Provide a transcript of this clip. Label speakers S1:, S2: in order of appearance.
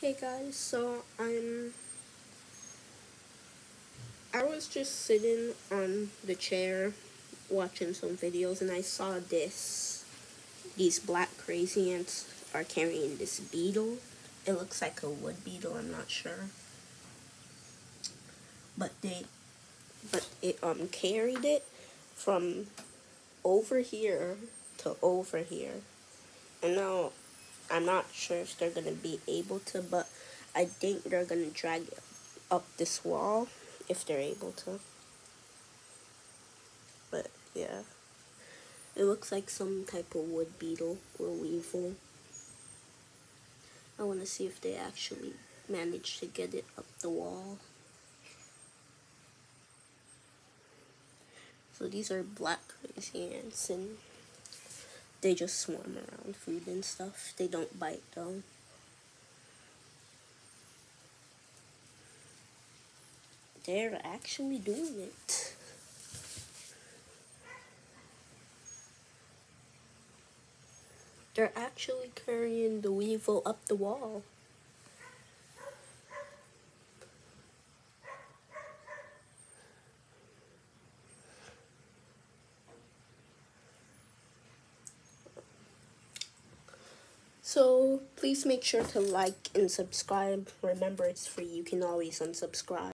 S1: Hey guys, so I'm I was just sitting on the chair watching some videos and I saw this these black crazy ants are carrying this beetle. It looks like a wood beetle, I'm not sure. But they but it um carried it from over here to over here. And now I'm not sure if they're gonna be able to, but I think they're gonna drag up this wall if they're able to. But yeah, it looks like some type of wood beetle or weevil. I want to see if they actually manage to get it up the wall. So these are black crazy ants and they just swarm around food and stuff. They don't bite though. They're actually doing it. They're actually carrying the weevil up the wall. So please make sure to like and subscribe. Remember, it's free. You can always unsubscribe.